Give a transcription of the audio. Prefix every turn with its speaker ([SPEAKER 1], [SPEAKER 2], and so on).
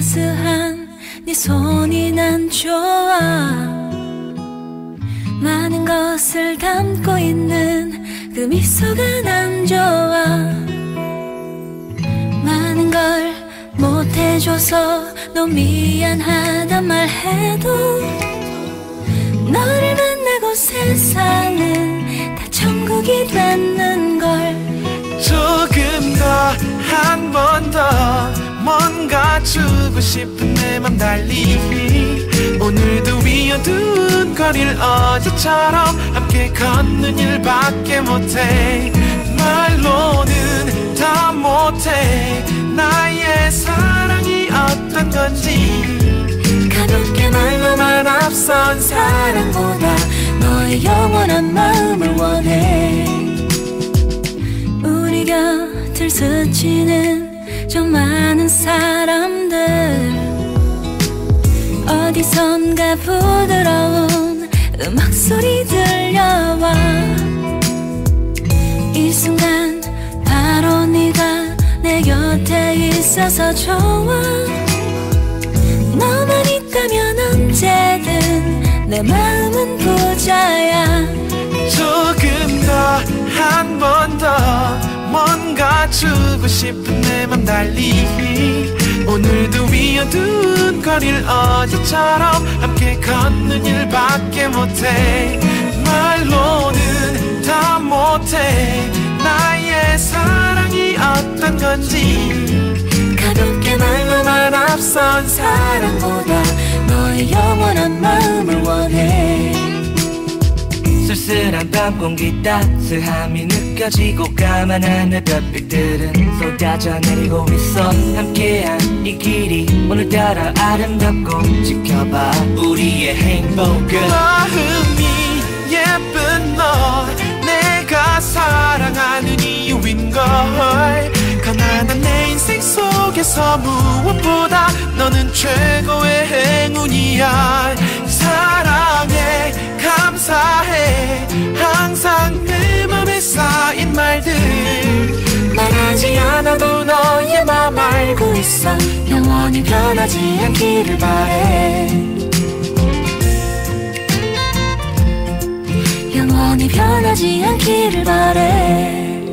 [SPEAKER 1] 따스한 네 손이 난 좋아. 많은 것을 담고 있는 그 미소가 난 좋아. 많은 걸 못해줘서 너 미안하단 말해도 너를 만나고 세상은 다 천국이 됐는 걸.
[SPEAKER 2] 조금 더 한 번더뭔 가 주고 싶은 내 맘 달리. 오늘도 위어둔 거리를 어제처럼 함께 걷는 일밖에 못해. 말로는 다 못해. 나의 사랑이 어떤 건지.
[SPEAKER 1] 가볍게 말로만 앞선 사랑보다 너의 영원한 마음을 원해. 우리 곁을 스치는 어디선가 부드러운 음악 소리 들려와. 이 순간 바로 네가 내 곁에 있어서 좋아. 너만 있다면 언제든 내마
[SPEAKER 2] 주고 싶은 내 맘 달리. 오늘도 위어둔 거리를 어제처럼 함께 걷는 일밖에 못해. 말로는 다 못해. 나의 사랑이 어떤 건지.
[SPEAKER 1] 가볍게 말로만 앞선 사랑보다 너의 영원한 마음을 원해
[SPEAKER 3] 쓸쓸한 밤 공기 따스함이 느껴지고 까만 하늘 별빛들은 쏟아져 내리고 있어. 함께한 이 길이 오늘따라 아름답고 지켜봐. 우리의 행복은
[SPEAKER 2] 마음이 예쁜 너 내가 사랑하는 이유인걸. 가난한 내 인생 속에서 무엇보다 너는 최고의 행운이야 말들.
[SPEAKER 1] 말하지 않아도 너의 맘 알고 있어. 영원히 변하지 않기를 바래. 영원히 변하지 않기를 바래